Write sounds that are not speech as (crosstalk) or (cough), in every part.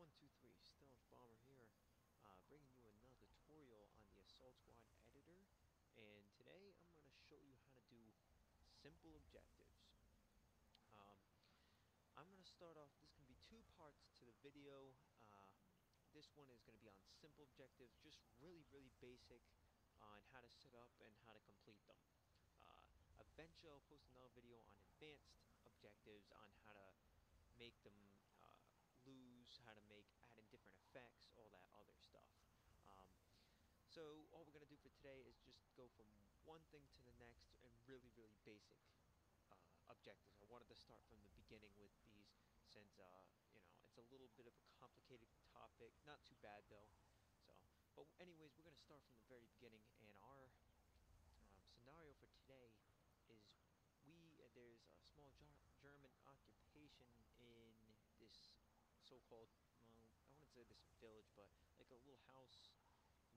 123 Stealth Bomber here, uh, bringing you another tutorial on the Assault Squad editor. And today I'm going to show you how to do simple objectives. Um, I'm going to start off, this can be two parts to the video. Uh, this one is going to be on simple objectives, just really, really basic on how to set up and how to complete them. Uh, eventually I'll post another video on advanced objectives on how to make them lose, how to make, add in different effects, all that other stuff. Um, so all we're going to do for today is just go from one thing to the next and really, really basic uh, objectives. I wanted to start from the beginning with these since, uh, you know, it's a little bit of a complicated topic. Not too bad though. So, but anyways, we're going to start from the very beginning and our um, scenario for today is we, uh, there's a small German so-called, well, I wouldn't say this village, but like a little house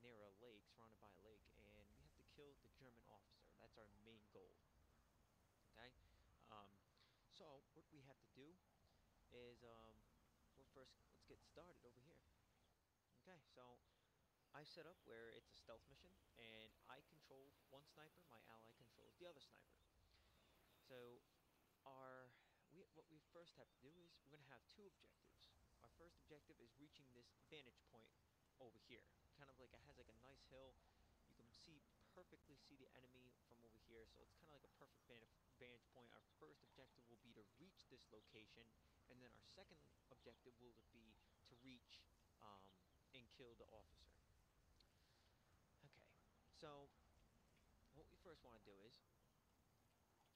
near a lake, surrounded by a lake, and we have to kill the German officer. That's our main goal. Okay? Um, so, what we have to do is, um, well, first, let's get started over here. Okay, so I set up where it's a stealth mission, and I control one sniper, my ally controls the other sniper. So, our we, what we first have to do is we're going to have two objectives. First objective is reaching this vantage point over here. Kind of like it has like a nice hill. You can see perfectly see the enemy from over here, so it's kind of like a perfect vantage point. Our first objective will be to reach this location, and then our second objective will be to reach um, and kill the officer. Okay, so what we first want to do is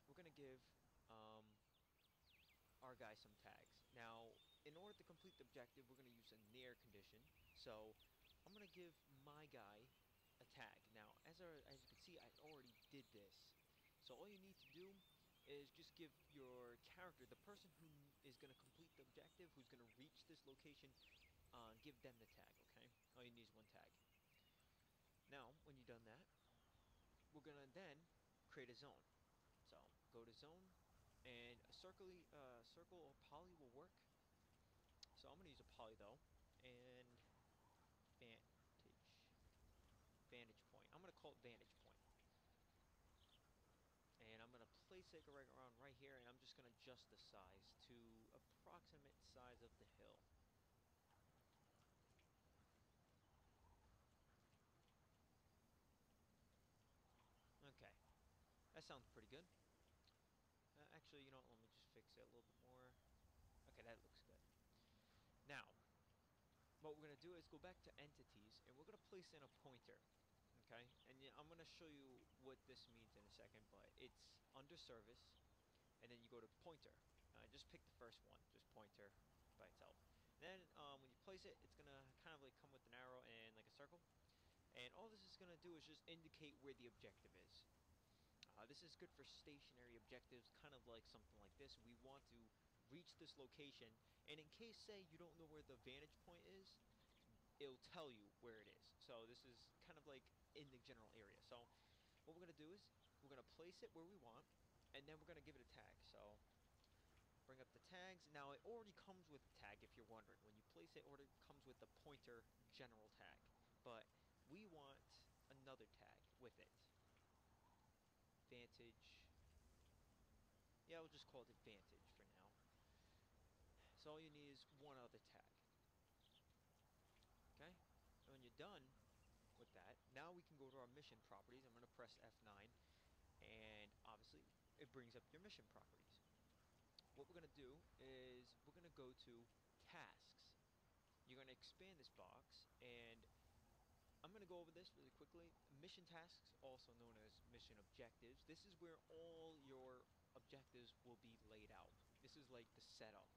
we're going to give um, our guy some objective, we're going to use a near condition. So, I'm going to give my guy a tag. Now, as, our, as you can see, I already did this. So all you need to do is just give your character, the person who is going to complete the objective, who's going to reach this location, uh, give them the tag, okay? All you need is one tag. Now, when you've done that, we're going to then create a zone. So, go to zone, and a circle, uh, circle or poly will work. So I'm going to use a poly though. And vantage. Vantage point. I'm going to call it vantage point. And I'm going to place it right around right here. And I'm just going to adjust the size to approximate size of the hill. Okay. That sounds pretty good. Uh, actually, you know let me just fix it a little bit more. Okay, that looks good. Now, what we're going to do is go back to entities, and we're going to place in a pointer. Okay, and yeah, I'm going to show you what this means in a second, but it's under service, and then you go to pointer. Uh, just pick the first one, just pointer by itself. Then um, when you place it, it's going to kind of like come with an arrow and like a circle. And all this is going to do is just indicate where the objective is. Uh, this is good for stationary objectives, kind of like something like this. We want to reach this location, and in case, say, you don't know where the vantage point is, it'll tell you where it is. So this is kind of like in the general area. So what we're going to do is we're going to place it where we want, and then we're going to give it a tag. So bring up the tags. Now it already comes with a tag if you're wondering. When you place it, already comes with the pointer general tag. But we want another tag with it. Vantage. Yeah, we'll just call it Vantage. All you need is one other tag. Okay? And when you're done with that, now we can go to our mission properties. I'm going to press F9. And obviously, it brings up your mission properties. What we're going to do is we're going to go to Tasks. You're going to expand this box and I'm going to go over this really quickly. Mission tasks, also known as mission objectives. This is where all your objectives will be laid out. This is like the setup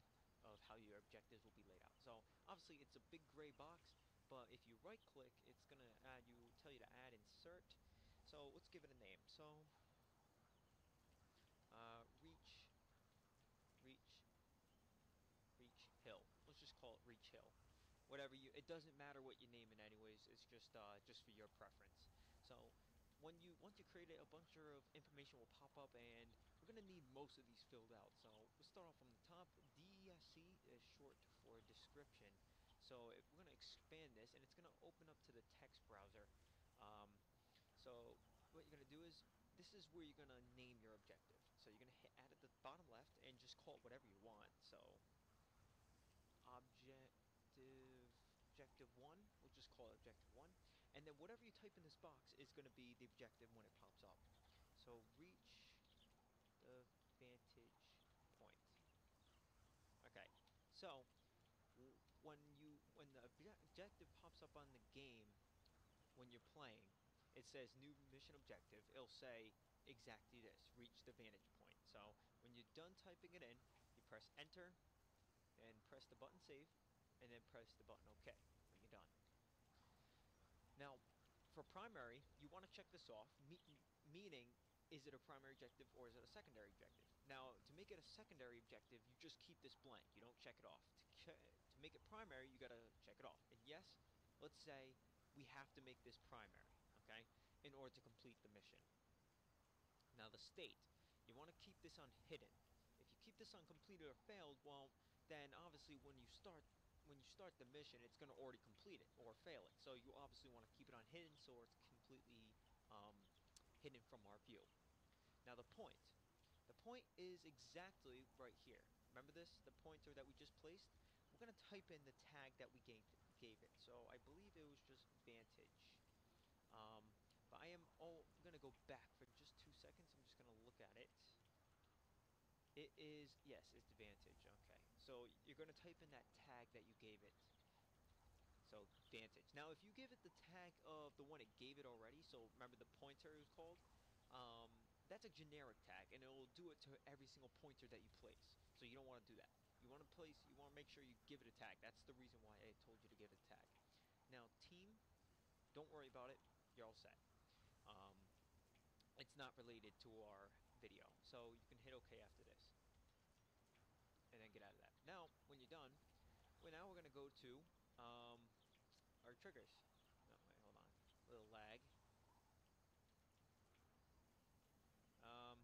objectives will be laid out. So obviously it's a big gray box, but if you right click, it's going to add you tell you to add insert. So let's give it a name. So uh, reach reach reach hill. Let's just call it reach hill whatever you it doesn't matter what you name it anyways it's just uh, just for your preference so when you once you create it a bunch of information will pop up and we're gonna need most of these filled out so we'll start off from the top short for description So if we're going to expand this, and it's going to open up to the text browser. Um, so what you're going to do is, this is where you're going to name your objective. So you're going to hit add at the bottom left and just call it whatever you want. So objective objective 1, we'll just call it objective 1. And then whatever you type in this box is going to be the objective when it pops up. So reach the vantage point. Okay, so when you when the objective pops up on the game when you're playing, it says new mission objective. It'll say exactly this: reach the vantage point. So when you're done typing it in, you press enter, and press the button save, and then press the button OK when you're done. Now, for primary, you want to check this off, me meaning is it a primary objective or is it a secondary objective? Now, to make it a secondary objective, you just keep this blank. You don't check it off. To, make it primary, you got to check it off. And yes, let's say we have to make this primary, okay, in order to complete the mission. Now, the state, you want to keep this on hidden. If you keep this on completed or failed, well, then obviously when you start when you start the mission, it's going to already complete it or fail it. So you obviously want to keep it on hidden so it's completely um, hidden from our view. Now the point. The point is exactly right here. Remember this? The pointer that we just placed? Going to type in the tag that we gave, gave it. So I believe it was just Vantage. Um, but I am all going to go back for just two seconds. I'm just going to look at it. It is, yes, it's Vantage, okay. So you're going to type in that tag that you gave it. So, Vantage. Now, if you give it the tag of the one it gave it already, so remember the pointer is called, um, that's a generic tag, and it will do it to every single pointer that you place. So you don't want to do that. Want to place, you want to make sure you give it a tag. That's the reason why I told you to give it a tag. Now, team, don't worry about it. You're all set. Um, it's not related to our video. So you can hit OK after this. And then get out of that. Now, when you're done, well, now we're going to go to um, our triggers. No, wait, hold on. A little lag. Um,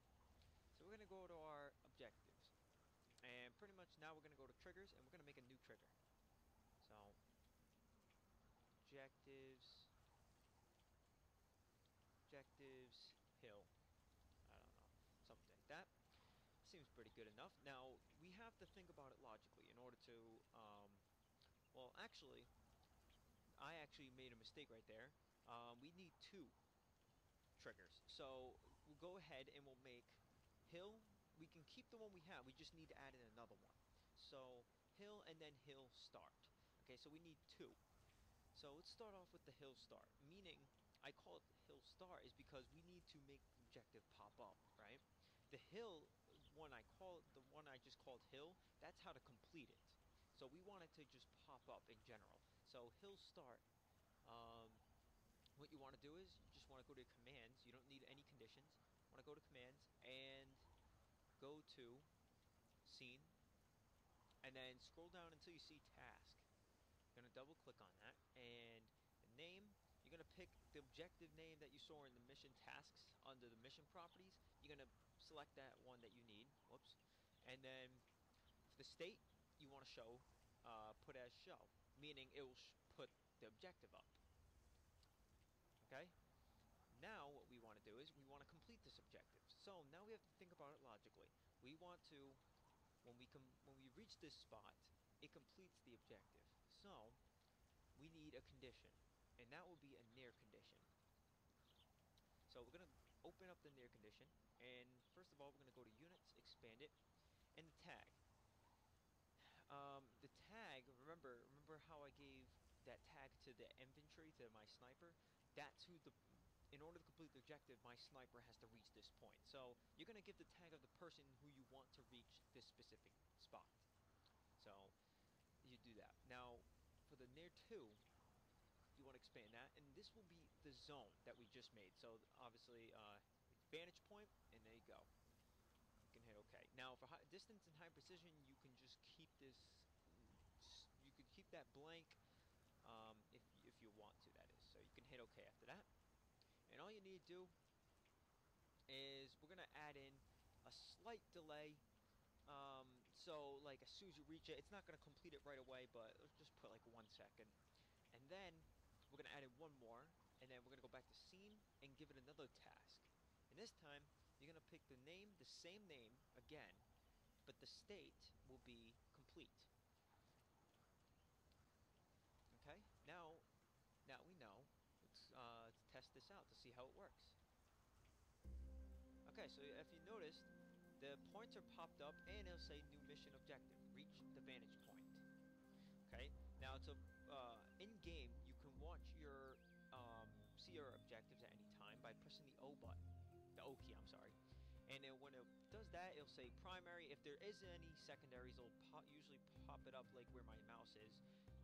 so we're going to go to our objectives. And pretty much now we're going to go to triggers and we're going to make a new trigger. So, objectives, objectives, hill. I don't know something like that. Seems pretty good enough. Now, we have to think about it logically in order to, um, well, actually, I actually made a mistake right there. Um, we need two triggers. So, we'll go ahead and we'll make hill. We can keep the one we have. We just need to add in another one. So, hill and then hill start. Okay, so we need two. So let's start off with the hill start, meaning I call it hill start is because we need to make the objective pop up, right? The hill one I call the one I just called hill, that's how to complete it. So we want it to just pop up in general. So hill start, um, what you want to do is you just want to go to commands. You don't need any conditions. Want to go to commands and go to scene and then scroll down until you see task. You're going to double click on that and the name you're going to pick the objective name that you saw in the mission tasks under the mission properties. You're going to select that one that you need. Whoops. And then the state, you want to show, uh, put as show, meaning it will put the objective up. Okay? Now what we want to do is we want to complete this objective. So now we have to think about it logically. We want to, when we, when we reach this spot, it completes the objective. So we need a condition and that will be a near condition. So we're going to open up the near condition, and first of all, we're going to go to units, expand it, and the tag. Um, the tag, remember, remember how I gave that tag to the infantry, to my sniper? That's who the, in order to complete the objective, my sniper has to reach this point. So you're going to give the tag of the person who you want to reach this specific spot. So you do that. Now, for the near 2, you want to expand that, and this will be the zone that we just made. So obviously, uh, vantage point, and there you go. You can hit OK. Now, for distance and high precision, you can just keep this. You could keep that blank um, if if you want to. That is. So you can hit OK after that, all you need to do is we're gonna add in a slight delay. Um, So like as soon as you reach it, it's not gonna complete it right away, but let's just put like one second. And then we're gonna add in one more, and then we're gonna go back to scene and give it another task. And this time, you're gonna pick the name, the same name again, but the state will be complete. Okay, now, now we know. Let's, uh, let's test this out to see how it works. Okay, so if you noticed, the pointer popped up and it'll say new mission objective, reach the vantage point. Okay, now it's a, uh, in game, you can watch your, um, see your objectives at any time by pressing the O button, the O key, I'm sorry. And then when it does that, it'll say primary. If there is any secondaries, it'll pop, usually pop it up like where my mouse is.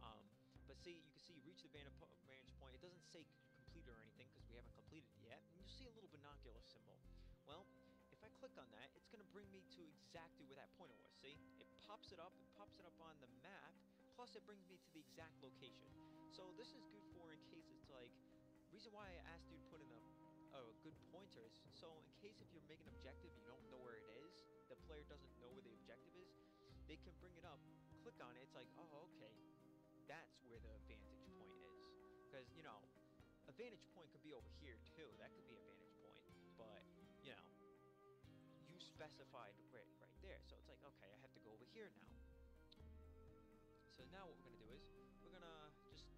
Um, but see, you can see reach the vantage point. It doesn't say complete or anything because we haven't completed it yet. And you'll see a little binocular symbol. Well, if I click on that, it's going to bring me to exactly where that pointer was. See? It pops it up. It pops it up on the map. Plus, it brings me to the exact location. So this is good for in case it's like... Reason why I asked you to put in a a good pointer is so in case if you're making an objective you don't know where it is the player doesn't know where the objective is they can bring it up click on it it's like oh okay that's where the vantage point is because you know a vantage point could be over here too that could be a vantage point but you know you specified right right there so it's like okay I have to go over here now so now what we're gonna do is we're gonna just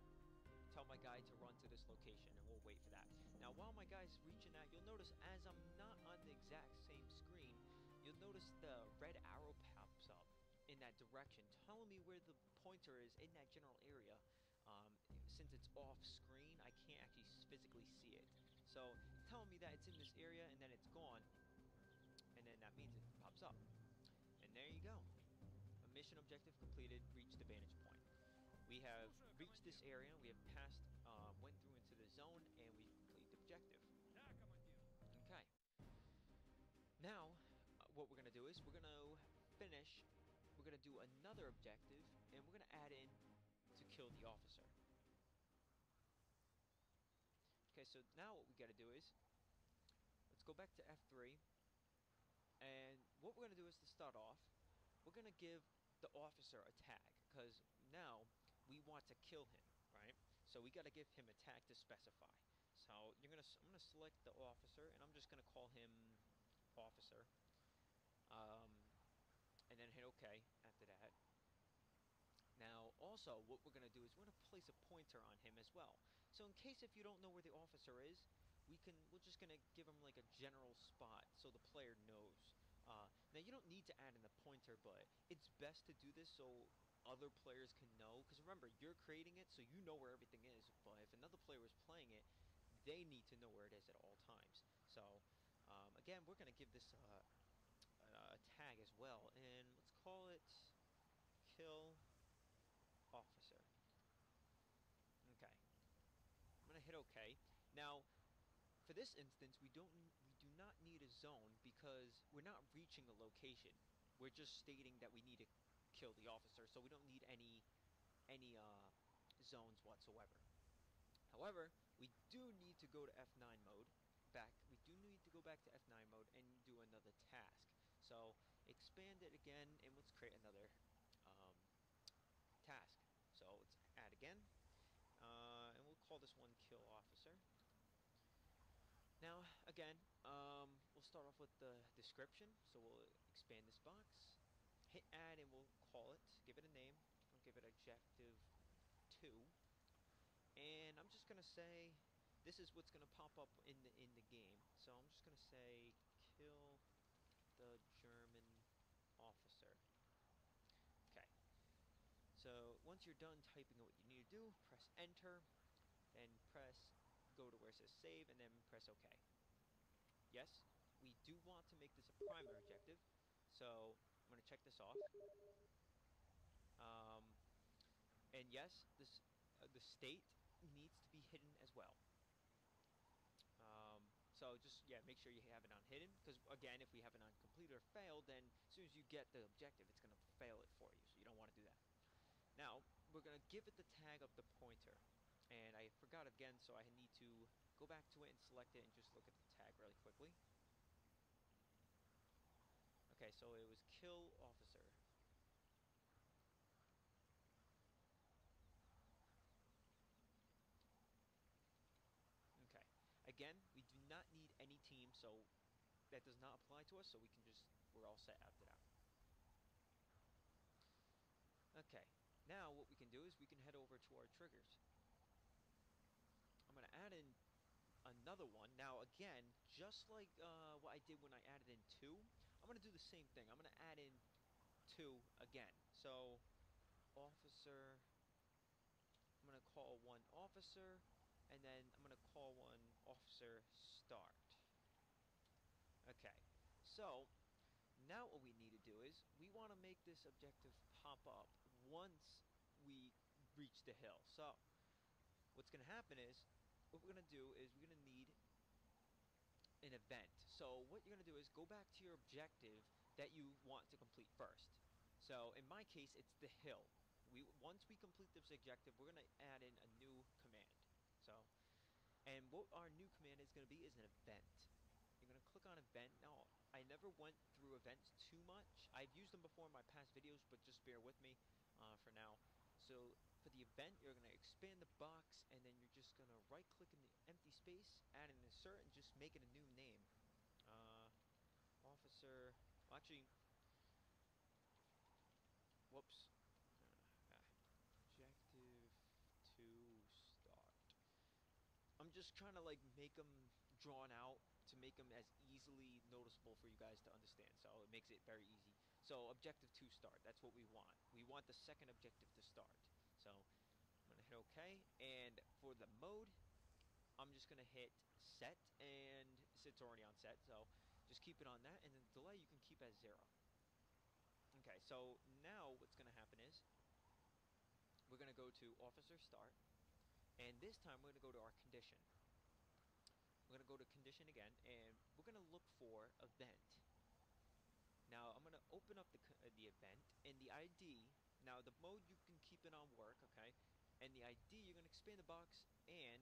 tell my guy to run to this location and we'll wait for that. Now while my guy's reaching that, you'll notice as I'm not on the exact same screen, you'll notice the red arrow pops up in that direction, telling me where the pointer is in that general area. Um, since it's off screen, I can't actually physically see it. So telling me that it's in this area and then it's gone. And then that means it pops up. And there you go. A mission objective completed, reach the vantage point. We have reached this area, we have passed, uh, went through into the zone, and we completed the objective. Okay. Now, uh, what we're going to do is we're going to finish, we're going to do another objective, and we're going to add in to kill the officer. Okay, so now what we got to do is, let's go back to F3, and what we're going to do is to start off, we're going to give the officer a tag, because now we want to kill him, right? So we got to give him a tag to specify. So you're gonna, I'm gonna select the officer, and I'm just gonna call him officer. Um, and then hit OK after that. Also, what we're going to do is we're going to place a pointer on him as well. So in case if you don't know where the officer is, we can, we're just going to give him like a general spot so the player knows. Uh, now, you don't need to add in the pointer, but it's best to do this so other players can know. Because remember, you're creating it, so you know where everything is. But if another player is playing it, they need to know where it is at all times. So, um, again, we're going to give this uh, a tag as well. And let's call it kill officer. Okay. I'm going to hit OK. Now, for this instance, we don't we do not need a zone because we're not reaching a location. We're just stating that we need to kill the officer, so we don't need any any uh, zones whatsoever. However, we do need to go to F9 mode. Back, we do need to go back to F9 mode and do another task. So expand it again, and let's create another um, task. So let's add again, uh, and we'll call this one kill officer. Now, again, um, we'll start off with the description. So we'll expand this box, hit add and we'll call it, give it a name. I'll give it objective 2. And I'm just going to say, this is what's going to pop up in the, in the game. So I'm just going to say, kill the German officer. Okay. So once you're done typing what you need to do, press enter, then press go to where it says save, and then press OK. Yes, we do want to make this a primary objective, so I'm going to check this off. Um, and yes, this uh, the state needs to be hidden as well. Um, so just, yeah, make sure you have it on hidden, because again, if we have it on complete or failed, then as soon as you get the objective, it's going to fail it for you, so you don't want to do that. Now, we're going to give it the tag of the pointer, and I forgot again, so I need to go back to it and select it and just look at the tag really quickly. Okay, so it was kill officer. Okay. Again, we do not need any team, so that does not apply to us, so we can just, we're all set after that. Okay. Now what we can do is we can head over to our triggers. I'm going to add in another one. Now, again, just like uh, what I did when I added in two, I'm going to do the same thing. I'm going to add in two again. So, officer, I'm going to call one officer, and then I'm going to call one officer start. Okay, so now what we need to do is we want to make this objective pop up once we reach the hill. So what's going to happen is what we're going to do is we're going to need an event. So what you're going to do is go back to your objective that you want to complete first. So in my case, it's the hill. We Once we complete this objective, we're going to add in a new command. So, and what our new command is going to be is an event. You're going to click on event. Now, I never went through events too much. I've used them before in my past videos, but just bear with me uh, for now. So for the event, you're going to expand the box, and then you're just going to right-click in the empty space, add an insert, and just make it a new name. Uh, officer, well, actually, whoops, uh, objective to start. I'm just trying to like make them drawn out to make them as easily noticeable for you guys to understand. So it makes it very easy. So objective to start, that's what we want. We want the second objective to start. So I'm gonna hit OK, and for the mode, I'm just gonna hit set, and it's already on set, so just keep it on that, and then delay you can keep as zero. Okay, so now what's gonna happen is we're gonna go to officer start, and this time we're gonna go to our condition. We're going to go to condition again, and we're going to look for event. Now, I'm going to open up the, uh, the event, and the ID, the mode you can keep it on work, okay? And the ID, you're going to expand the box, and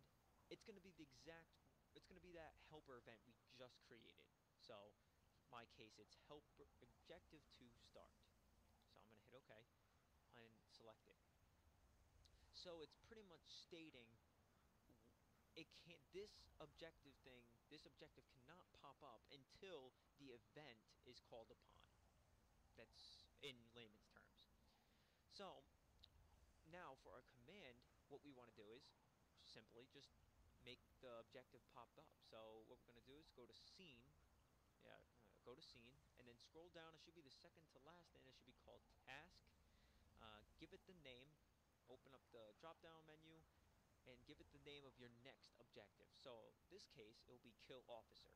it's going to be the exact, it's going to be that helper event we just created. So, my case, it's helper objective to start. So I'm going to hit OK, and select it. So it's pretty much stating it can't this objective thing this objective cannot pop up until the event is called upon that's in layman's so now for our command what we want to do is simply just make the objective pop up so what we're going to do is go to scene yeah uh, go to scene and then scroll down it should be the second to last and it should be called task uh, give it the name open up the drop down menu and give it the name of your next objective. So this case, it will be kill officer.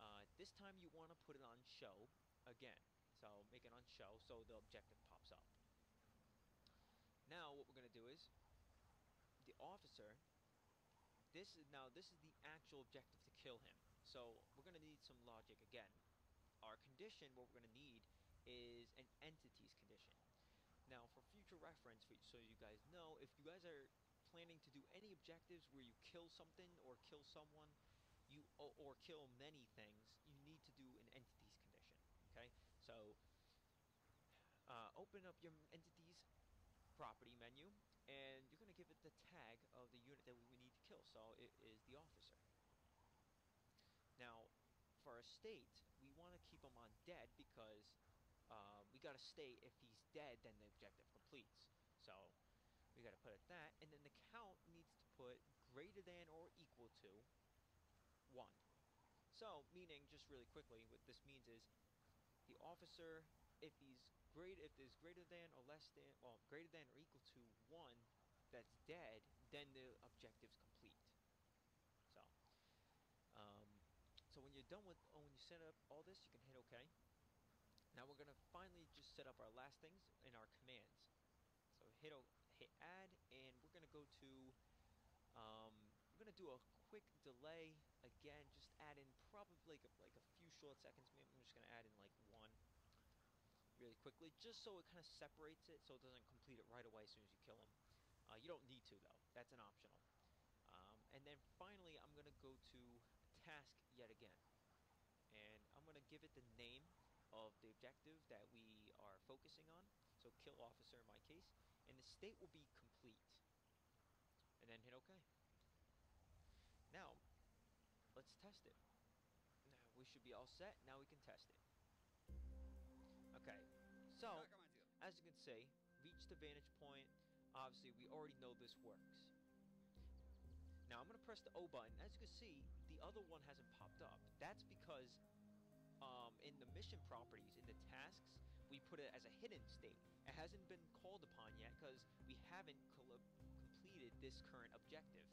Uh, this time you want to put it on show again. So make it on show so the objective pops up. Now what we're going to do is the officer this is now this is the actual objective to kill him. So we're going to need some logic again. Our condition what we're going to need is an entity's condition. Now, for future reference, so you guys know, if you guys are planning to do any objectives where you kill something or kill someone, you or kill many things, you need to do an entities condition. Okay, so uh, open up your entity's property menu, and you're going to give it the tag of the unit that we need to kill. So it is the officer. Now, for a state, we want to keep him on dead because uh, we got to state if he's dead, then the objective completes. So we got to put it that, and then the count needs to put greater than or equal to 1. So, meaning, just really quickly, what this means is the officer, if he's great, if there's greater than or less than, well, greater than or equal to 1 that's dead, then the objective's complete. So, um, so when you're done with, oh, when you set up all this, you can hit OK. Now we're going to finally just set up our last things in our commands. So hit hit add, and we're going to go to, um, we're going to do a quick delay. Again, just add in probably like a, like a few short seconds. Maybe I'm just to add in like one really quickly, just so it kind of separates it so it doesn't complete it right away as soon as you kill him. Uh, you don't need to, though. That's an optional. Um, and then finally, I'm going to go to task yet again. And I'm going to give it the name of the objective that we are focusing on. So kill officer in my case and the state will be complete. And then hit OK. Now, let's test it. Now we should be all set. Now we can test it. Okay, so, as you can see, reach the vantage point. Obviously, we already know this works. Now, I'm going to press the O button. As you can see, the other one hasn't popped up. That's because um, in the mission properties, in the tasks, we put it as a hidden state. It hasn't been called upon yet because we haven't completed this current objective.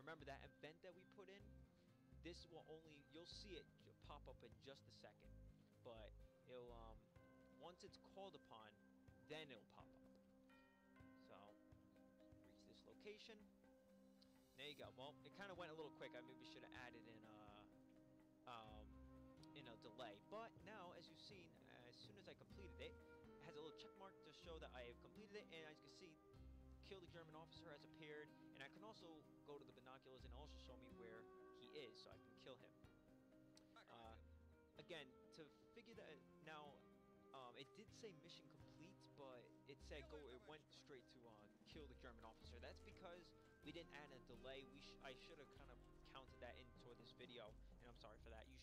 Remember that event that we put in? This will only, you'll see it pop up in just a second. But it'll, um, once it's called upon, then it'll pop up. So, reach this location. There you go. Well, it kind of went a little quick. I maybe should have added in a, um, in a delay. But now, as you've seen, as soon as I completed it, it has a little check mark to show that I have completed it. And as you can see, kill the German officer has appeared. And I can also go to the binoculars and also show me where he is, so I can kill him. Uh, again, to figure that now, it did say mission complete, but it said go. It went straight to uh, kill the German officer. That's because we didn't add a delay. We sh I should have kind of counted that into this video, and I'm sorry for that. You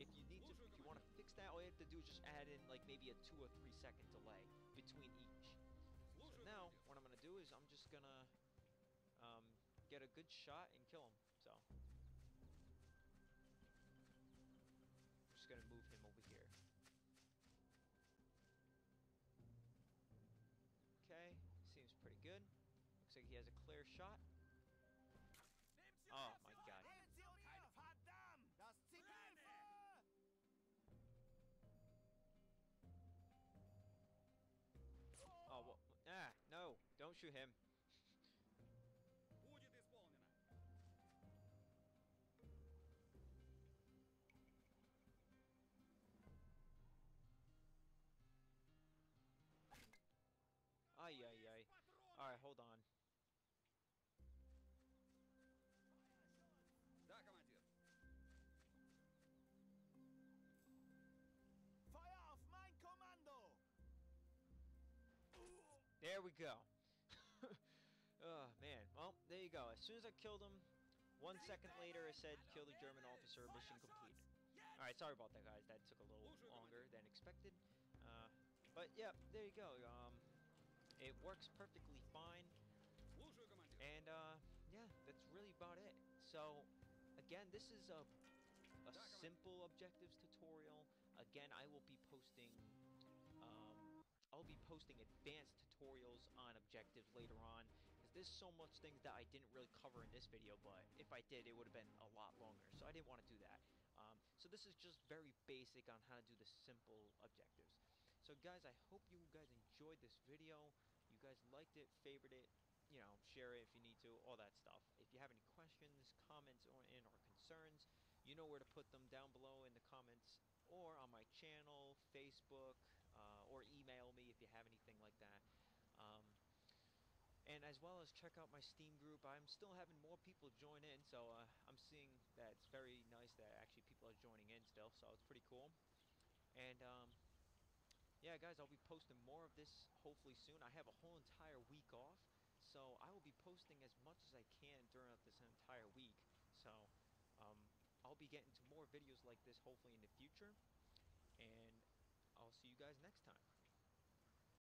if you need to, if you want to fix that, all you have to do is just add in like maybe a two or three second delay between each. So now, what I'm gonna do is I'm just gonna um, get a good shot and kill him. He has a clear shot. Oh my god. Oh, well, ah, no, don't shoot him. There we go. (laughs) oh, man. Well, there you go. As soon as I killed him, one second later I said, kill the German officer, mission complete. Alright, sorry about that, guys. That took a little longer than expected. Uh, but, yeah, there you go. Um, it works perfectly fine. And, uh, yeah, that's really about it. So, again, this is a, a simple objectives tutorial. Again, I will be posting... Um, I'll be posting advanced tutorials on objectives later on because there's so much things that I didn't really cover in this video. But if I did, it would have been a lot longer. So I didn't want to do that. Um, so this is just very basic on how to do the simple objectives. So guys, I hope you guys enjoyed this video. You guys liked it, favored it, you know, share it if you need to, all that stuff. If you have any questions, comments, or or concerns, you know where to put them down below in the comments or on my channel, Facebook, uh, or email me if you have anything and as well as check out my Steam group. I'm still having more people join in, so uh, I'm seeing that it's very nice that actually people are joining in still, so it's pretty cool. And um, yeah, guys, I'll be posting more of this hopefully soon. I have a whole entire week off, so I will be posting as much as I can during this entire week. So um, I'll be getting to more videos like this hopefully in the future, and I'll see you guys next time.